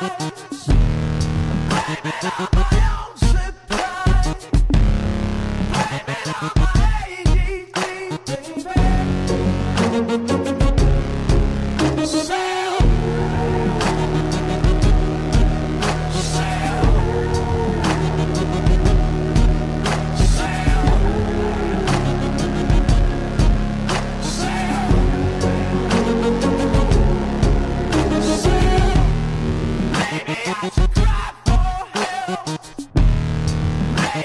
Ha ha ha!